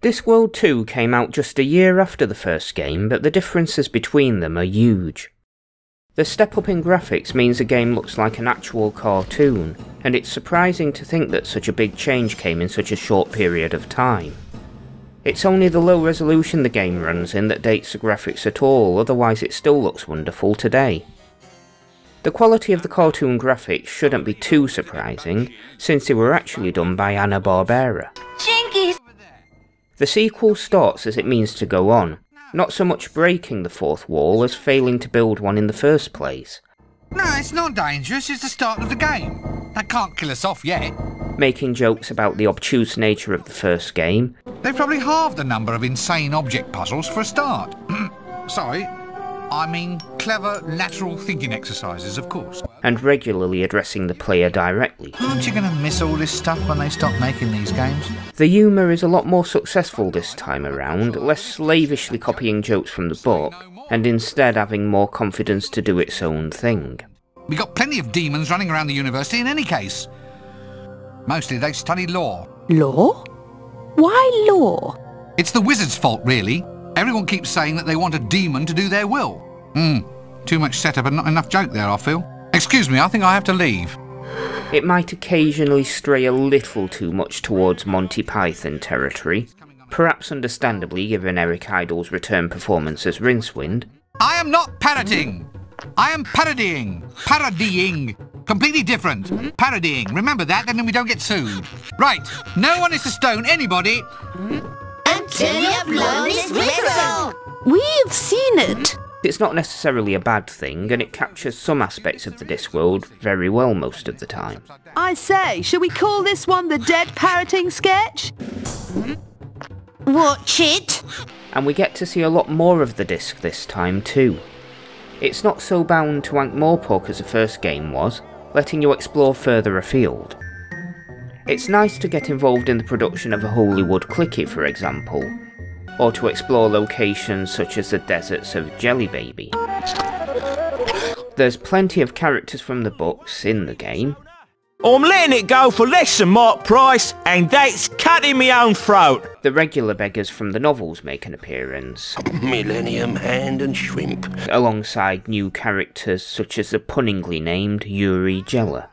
Discworld 2 came out just a year after the first game, but the differences between them are huge. The step up in graphics means the game looks like an actual cartoon, and it's surprising to think that such a big change came in such a short period of time. It's only the low resolution the game runs in that dates the graphics at all, otherwise it still looks wonderful today. The quality of the cartoon graphics shouldn't be too surprising, since they were actually done by Hanna-Barbera. Jinkies! The sequel starts as it means to go on, not so much breaking the fourth wall as failing to build one in the first place, No, it's not dangerous. It's the start of the game. That can't kill us off yet. making jokes about the obtuse nature of the first game, They've probably halved the number of insane object puzzles for a start. Sorry. I mean, clever lateral thinking exercises, of course. And regularly addressing the player directly. Aren't you going to miss all this stuff when they stop making these games? The humour is a lot more successful this time around, less slavishly copying jokes from the book, and instead having more confidence to do its own thing. We got plenty of demons running around the university in any case. Mostly they study law. Law? Why law? It's the wizard's fault, really. Everyone keeps saying that they want a demon to do their will. Hmm, too much setup and not enough joke there, I feel. Excuse me, I think I have to leave. It might occasionally stray a little too much towards Monty Python territory, perhaps understandably given Eric Idle's return performance as Rincewind, I am not parroting. I am parodying. Parodying. Completely different. Parodying. Remember that, and then we don't get sued. Right. No one is to stone anybody. Until you've blown this whistle! We've seen it. It's not necessarily a bad thing, and it captures some aspects of the Discworld very well most of the time. I say, shall we call this one the dead parroting sketch? Watch it! And we get to see a lot more of the disc this time too. It's not so bound to Ankh-Morpork as the first game was, letting you explore further afield. It's nice to get involved in the production of a Holywood Clicky for example, or to explore locations such as the deserts of Djelibeybi. There's plenty of characters from the books in the game, I'm letting it go for less than mark price, and that's cutting me own throat. the regular beggars from the novels make an appearance, Millennium Hand and Shrimp. alongside new characters such as the punningly named Yuri Geller,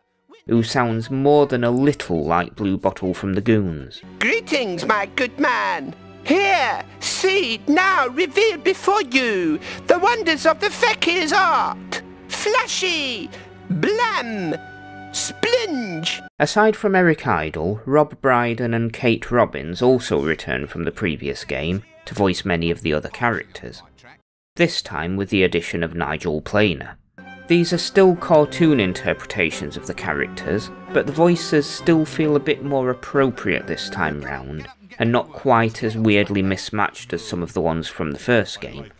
who sounds more than a little like Bluebottle from the Goons. Greetings, my good man. Here, see, now revealed before you, the wonders of the Fakir's art. Flashy, blam, splinge. Aside from Eric Idle, Rob Brydon and Kate Robbins also return from the previous game to voice many of the other characters, this time with the addition of Nigel Planer. These are still cartoon interpretations of the characters, but the voices still feel a bit more appropriate this time round, and not quite as weirdly mismatched as some of the ones from the first game.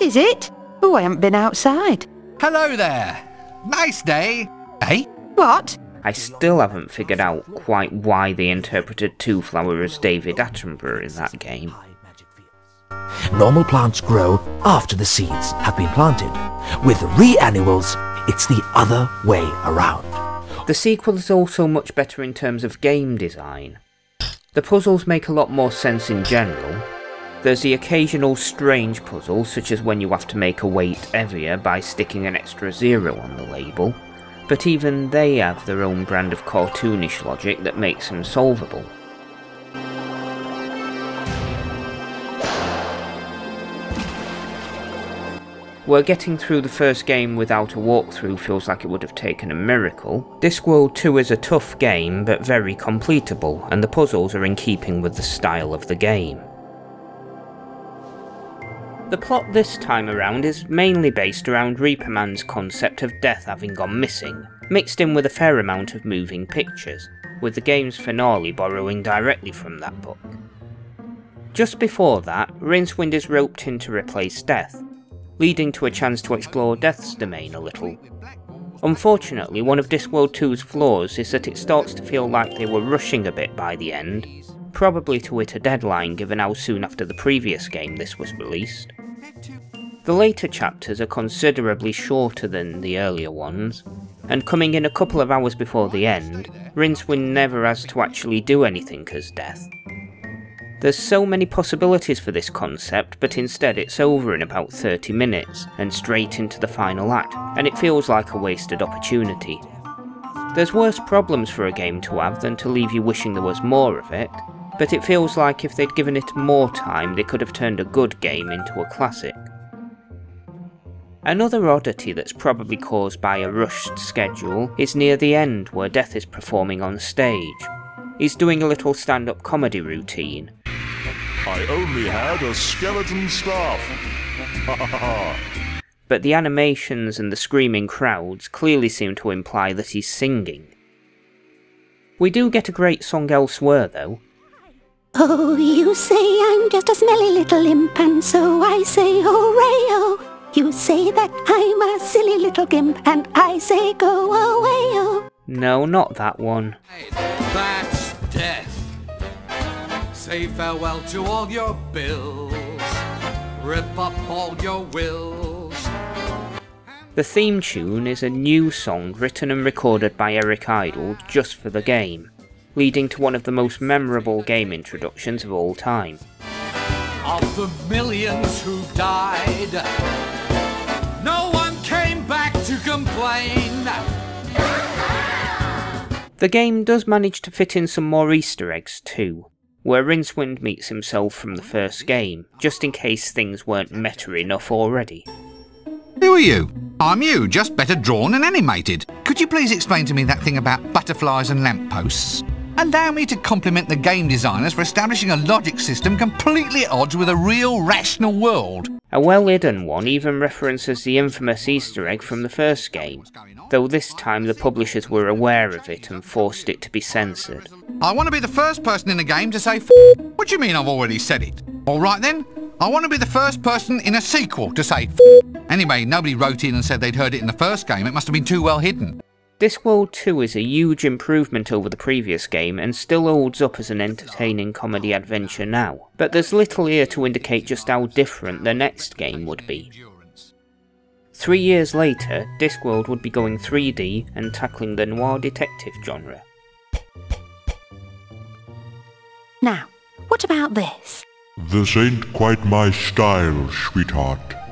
Is it? Oh, I haven't been outside. Hello there. Nice day. Eh? What? I still haven't figured out quite why they interpreted Twoflower as David Attenborough in that game. Normal plants grow after the seeds have been planted. With reannuals, it's the other way around. The sequel is also much better in terms of game design. The puzzles make a lot more sense in general. There's the occasional strange puzzle, such as when you have to make a weight heavier by sticking an extra zero on the label, but even they have their own brand of cartoonish logic that makes them solvable. Where getting through the first game without a walkthrough feels like it would have taken a miracle, Discworld 2 is a tough game but very completable, and the puzzles are in keeping with the style of the game. The plot this time around is mainly based around Reaper Man's concept of death having gone missing, mixed in with a fair amount of moving pictures, with the game's finale borrowing directly from that book. Just before that, Rincewind is roped in to replace Death, leading to a chance to explore Death's domain a little. Unfortunately, one of Discworld 2's flaws is that it starts to feel like they were rushing a bit by the end, probably to hit a deadline given how soon after the previous game this was released. The later chapters are considerably shorter than the earlier ones, and coming in a couple of hours before the end, Rincewind never has to actually do anything as Death. There's so many possibilities for this concept, but instead it's over in about 30 minutes, and straight into the final act, and it feels like a wasted opportunity. There's worse problems for a game to have than to leave you wishing there was more of it, but it feels like if they'd given it more time they could have turned a good game into a classic. Another oddity that's probably caused by a rushed schedule is near the end where Death is performing on stage. He's doing a little stand-up comedy routine. I only had a skeleton staff. Ha ha ha. But the animations and the screaming crowds clearly seem to imply that he's singing. We do get a great song elsewhere though. Oh, you say I'm just a smelly little imp, and so I say hooray-oh. You say that I'm a silly little gimp, and I say go away-oh. No, not that one. That's death. Say farewell to all your bills. Rip up all your wills. The theme tune is a new song written and recorded by Eric Idle just for the game, leading to one of the most memorable game introductions of all time. Of the millions who died, no one came back to complain. The game does manage to fit in some more Easter eggs too, where Rincewind meets himself from the first game, just in case things weren't meta enough already. Who are you? I'm you, just better drawn and animated. Could you please explain to me that thing about butterflies and lampposts? Allow me to compliment the game designers for establishing a logic system completely at odds with a real rational world. A well hidden one even references the infamous Easter egg from the first game, though this time the publishers were aware of it and forced it to be censored. I want to be the first person in the game to say F What do you mean I've already said it? Alright then, I want to be the first person in a sequel to say F Anyway, nobody wrote in and said they'd heard it in the first game, it must have been too well hidden. Discworld 2 is a huge improvement over the previous game and still holds up as an entertaining comedy adventure now, but there's little here to indicate just how different the next game would be. Three years later, Discworld would be going 3D and tackling the noir detective genre. Now, what about this? This ain't quite my style, sweetheart.